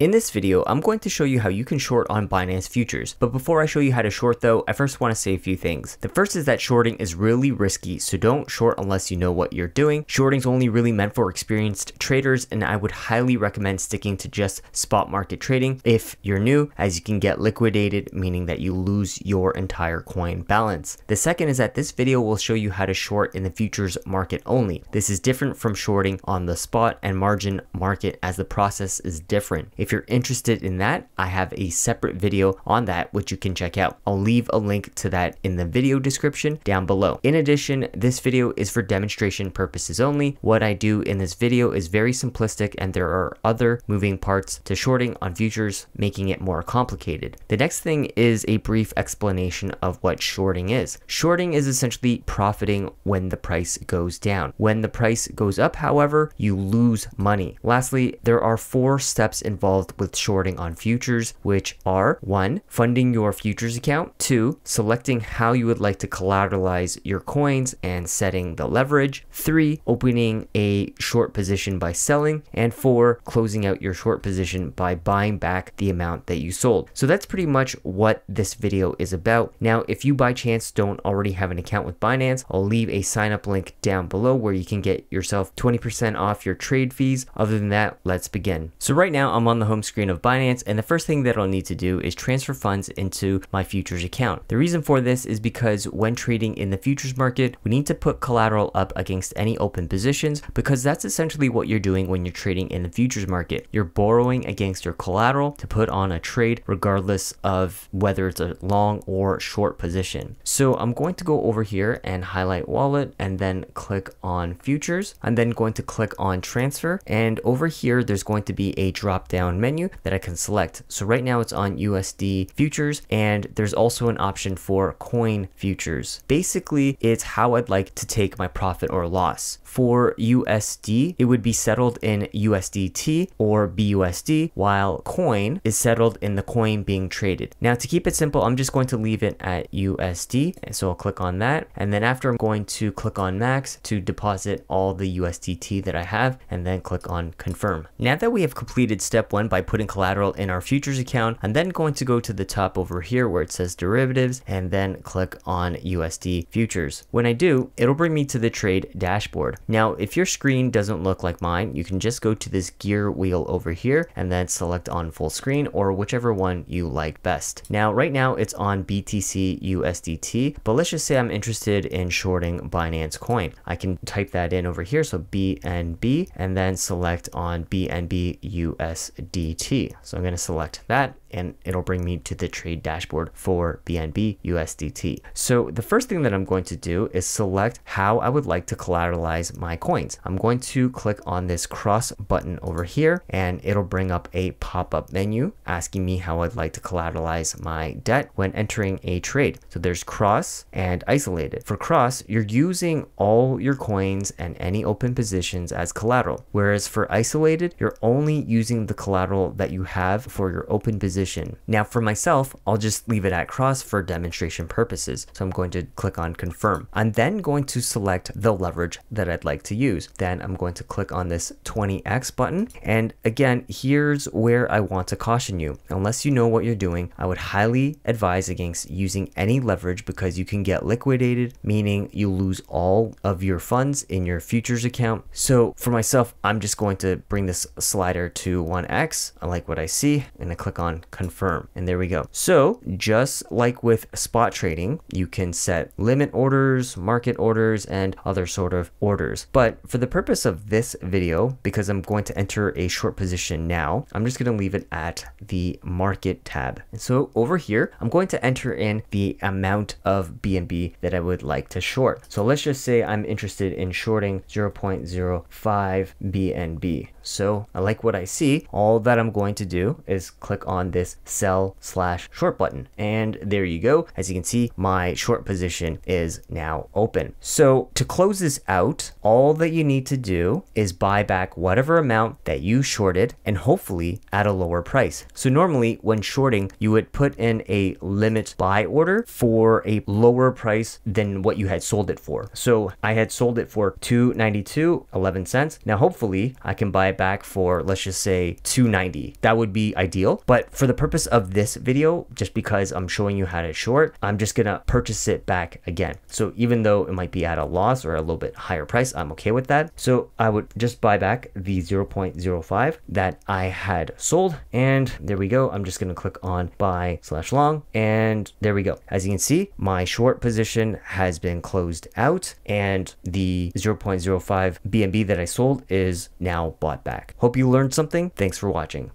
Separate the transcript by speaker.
Speaker 1: In this video, I'm going to show you how you can short on Binance futures. But before I show you how to short though, I first want to say a few things. The first is that shorting is really risky, so don't short unless you know what you're doing. Shorting is only really meant for experienced traders, and I would highly recommend sticking to just spot market trading if you're new, as you can get liquidated, meaning that you lose your entire coin balance. The second is that this video will show you how to short in the futures market only. This is different from shorting on the spot and margin market as the process is different. If if you're interested in that, I have a separate video on that which you can check out. I'll leave a link to that in the video description down below. In addition, this video is for demonstration purposes only. What I do in this video is very simplistic and there are other moving parts to shorting on futures, making it more complicated. The next thing is a brief explanation of what shorting is. Shorting is essentially profiting when the price goes down. When the price goes up, however, you lose money. Lastly, there are four steps involved involved with shorting on futures, which are one, funding your futures account, two, selecting how you would like to collateralize your coins and setting the leverage, three, opening a short position by selling, and four, closing out your short position by buying back the amount that you sold. So that's pretty much what this video is about. Now, if you by chance don't already have an account with Binance, I'll leave a sign up link down below where you can get yourself 20% off your trade fees. Other than that, let's begin. So right now I'm on the home screen of Binance and the first thing that I'll need to do is transfer funds into my futures account. The reason for this is because when trading in the futures market, we need to put collateral up against any open positions because that's essentially what you're doing when you're trading in the futures market. You're borrowing against your collateral to put on a trade regardless of whether it's a long or short position. So I'm going to go over here and highlight wallet and then click on futures. I'm then going to click on transfer and over here there's going to be a drop down menu that I can select. So right now it's on USD futures and there's also an option for coin futures. Basically, it's how I'd like to take my profit or loss. For USD, it would be settled in USDT or BUSD, while coin is settled in the coin being traded. Now to keep it simple, I'm just going to leave it at USD. And so I'll click on that. And then after I'm going to click on max to deposit all the USDT that I have and then click on confirm. Now that we have completed step one by putting collateral in our futures account. I'm then going to go to the top over here where it says derivatives and then click on USD futures. When I do, it'll bring me to the trade dashboard. Now, if your screen doesn't look like mine, you can just go to this gear wheel over here and then select on full screen or whichever one you like best. Now, right now it's on BTC USDT, but let's just say I'm interested in shorting Binance coin. I can type that in over here. So BNB and then select on BNB USD USDT. So I'm going to select that and it'll bring me to the trade dashboard for BNB USDT. So the first thing that I'm going to do is select how I would like to collateralize my coins. I'm going to click on this cross button over here and it'll bring up a pop-up menu asking me how I'd like to collateralize my debt when entering a trade. So there's cross and isolated. For cross, you're using all your coins and any open positions as collateral. Whereas for isolated, you're only using the collateral that you have for your open position position. Now for myself, I'll just leave it at cross for demonstration purposes. So I'm going to click on confirm. I'm then going to select the leverage that I'd like to use. Then I'm going to click on this 20x button. And again, here's where I want to caution you. Unless you know what you're doing, I would highly advise against using any leverage because you can get liquidated, meaning you lose all of your funds in your futures account. So for myself, I'm just going to bring this slider to 1x. I like what I see and I click on confirm. And there we go. So just like with spot trading, you can set limit orders, market orders, and other sort of orders. But for the purpose of this video, because I'm going to enter a short position now, I'm just going to leave it at the market tab. And so over here, I'm going to enter in the amount of BNB that I would like to short. So let's just say I'm interested in shorting 0.05 BNB. So I like what I see. All that I'm going to do is click on this this sell slash short button. And there you go. As you can see, my short position is now open. So to close this out, all that you need to do is buy back whatever amount that you shorted and hopefully at a lower price. So normally when shorting, you would put in a limit buy order for a lower price than what you had sold it for. So I had sold it for 292 11 cents. Now hopefully I can buy it back for let's just say 290. That would be ideal. But for the purpose of this video, just because I'm showing you how to short, I'm just gonna purchase it back again. So even though it might be at a loss or a little bit higher price, I'm okay with that. So I would just buy back the 0.05 that I had sold. And there we go. I'm just gonna click on buy slash long. And there we go. As you can see, my short position has been closed out and the 0.05 BNB that I sold is now bought back. Hope you learned something. Thanks for watching.